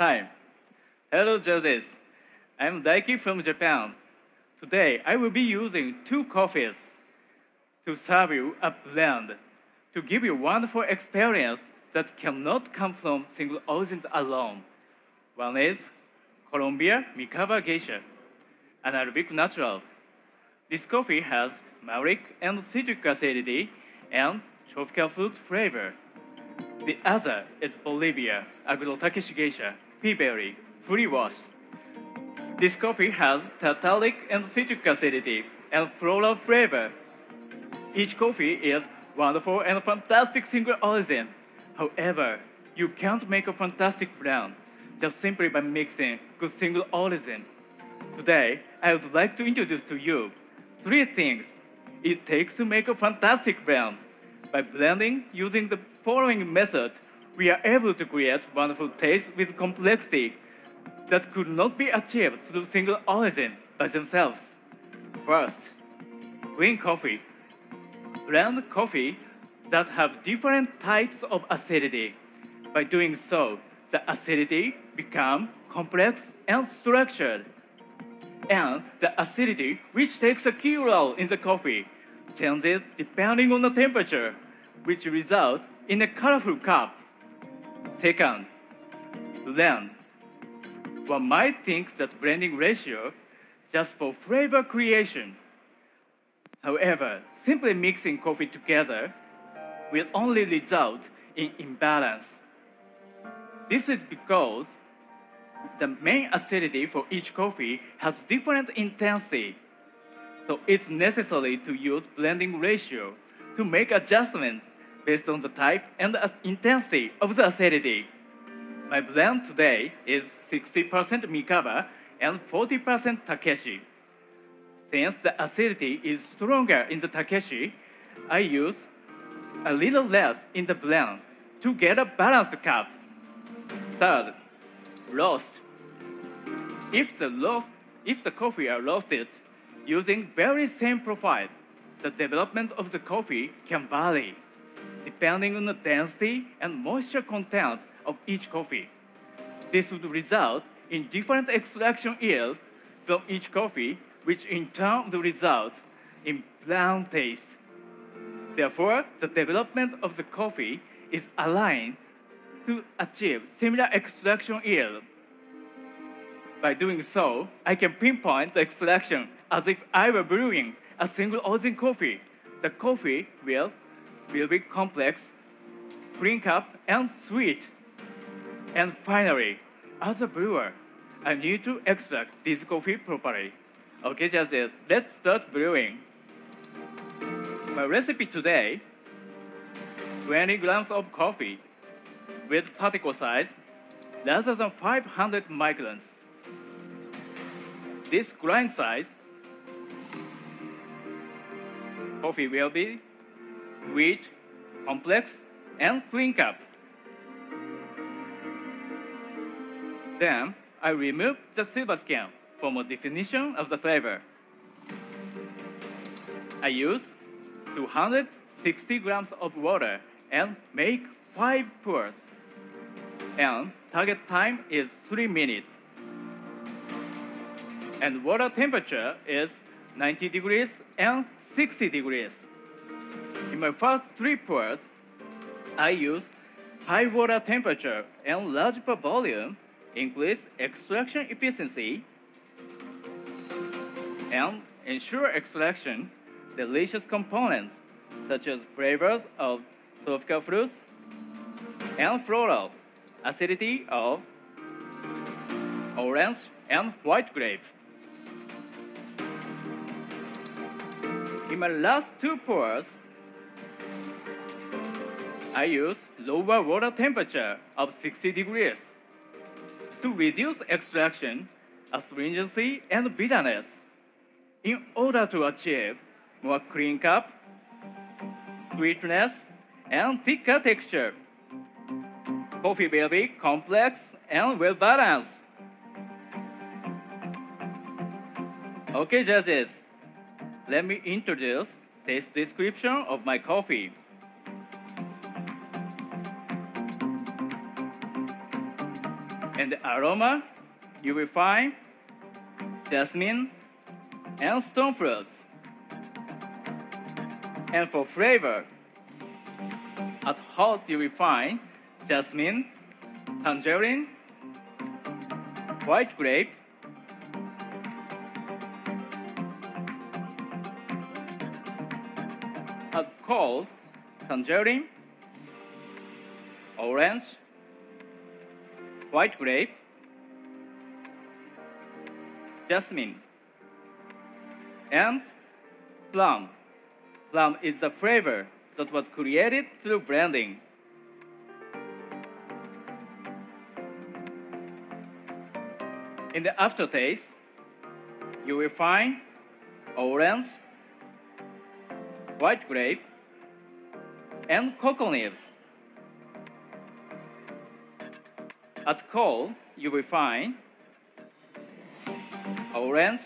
Hi. Hello, judges. I'm Daiki from Japan. Today, I will be using two coffees to serve you a blend to give you wonderful experience that cannot come from single origins alone. One is Colombia Mikava Geisha, an anaerobic natural. This coffee has malic and citric acidity and tropical fruit flavor. The other is Bolivia Agro Takeshi Geisha, peaberry, free wash. This coffee has tartaric and citric acidity and floral flavor. Each coffee is wonderful and fantastic single origin. However, you can't make a fantastic blend just simply by mixing good single origin. Today, I would like to introduce to you three things it takes to make a fantastic blend. By blending using the following method, we are able to create wonderful taste with complexity that could not be achieved through single origin by themselves. First, green coffee. Blend coffee that have different types of acidity. By doing so, the acidity become complex and structured. And the acidity, which takes a key role in the coffee, changes depending on the temperature, which results in a colorful cup. Second, blend. One might think that blending ratio just for flavor creation. However, simply mixing coffee together will only result in imbalance. This is because the main acidity for each coffee has different intensity. So it's necessary to use blending ratio to make adjustments based on the type and the intensity of the acidity. My blend today is 60% Mikava and 40% Takeshi. Since the acidity is stronger in the Takeshi, I use a little less in the blend to get a balanced cup. Third, roast. If the roast, if the coffee are roasted using very same profile, the development of the coffee can vary depending on the density and moisture content of each coffee. This would result in different extraction yields from each coffee, which in turn would result in bland taste. Therefore, the development of the coffee is aligned to achieve similar extraction yield. By doing so, I can pinpoint the extraction as if I were brewing a single origin coffee. The coffee will, will be complex, clean cup, and sweet. And finally, as a brewer, I need to extract this coffee properly. Okay, just this. Let's start brewing. My recipe today, 20 grams of coffee with particle size less than 500 microns. This grind size, coffee will be sweet, complex, and clean cup. Then I remove the silver skin for more definition of the flavor. I use 260 grams of water and make 5 pours. And target time is 3 minutes. And water temperature is 90 degrees and 60 degrees. In my first 3 pours, I use high water temperature and large per volume increase extraction efficiency and ensure extraction delicious components such as flavors of tropical fruits and floral, acidity of orange and white grape. In my last two pours, I use lower water temperature of 60 degrees to reduce extraction, astringency, and bitterness in order to achieve more clean cup, sweetness, and thicker texture. Coffee will be complex and well balanced. Okay, judges, let me introduce taste description of my coffee. And the aroma, you will find jasmine and stone fruits. And for flavor, at hot you will find jasmine, tangerine, white grape, at cold, tangerine, orange, white grape, jasmine, and plum. Plum is the flavor that was created through blending. In the aftertaste, you will find orange, white grape, and cocoa nibs. At cold, you will find orange,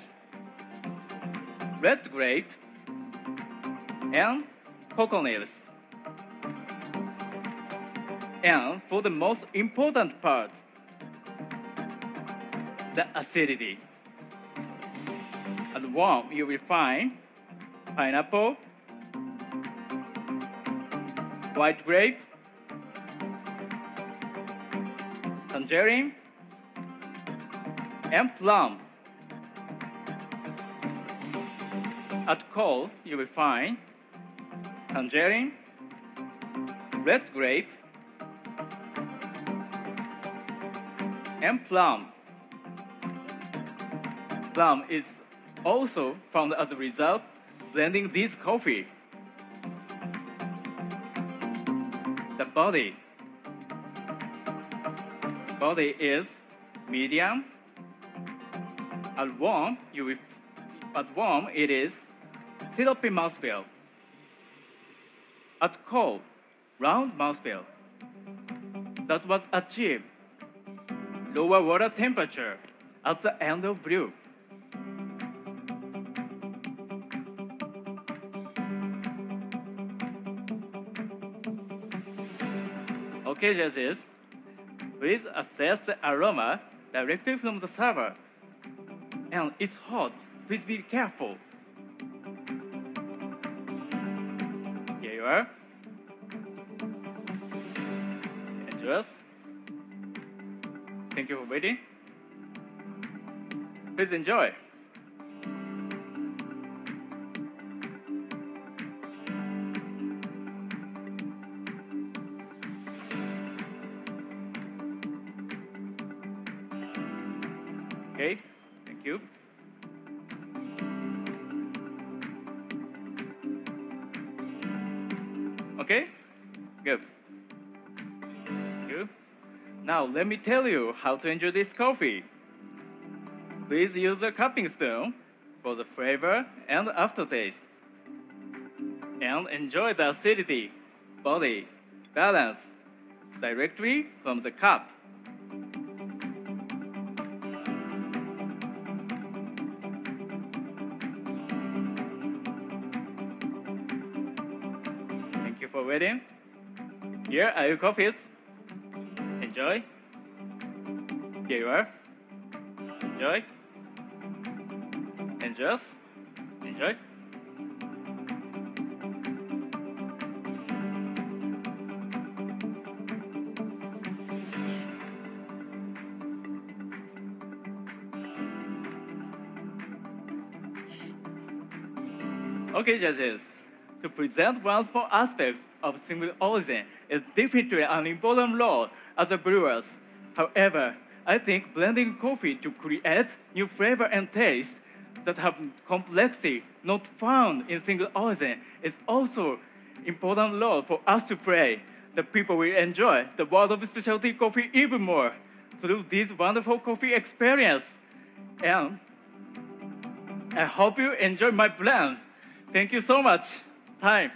red grape, and cocoa nibs. And for the most important part, the acidity. At warm, you will find pineapple, white grape, tangerine, and plum. At cold, you will find tangerine, red grape, and plum. Plum is also found as a result blending this coffee. The body. Body is medium. At warm, you will, at warm it is syrupy mouthfeel. At cold, round mouthfeel. That was achieved lower water temperature at the end of brew. Okay, judges, please assess the aroma directly from the server. And it's hot, please be careful. Here you are. Dangerous. Thank you for waiting. Please enjoy. Okay, thank you. Okay, good. Thank you. Now let me tell you how to enjoy this coffee. Please use a cupping spoon for the flavor and aftertaste. And enjoy the acidity, body, balance directly from the cup. For waiting. Here are your coffees. Enjoy. Here you are. Enjoy. And just enjoy. Okay, judges. To present four aspects of single origin is definitely an important role as a brewers. However, I think blending coffee to create new flavor and taste that have complexity not found in single origin is also important role for us to play. The people will enjoy the world of specialty coffee even more through this wonderful coffee experience. And I hope you enjoy my blend. Thank you so much. Time.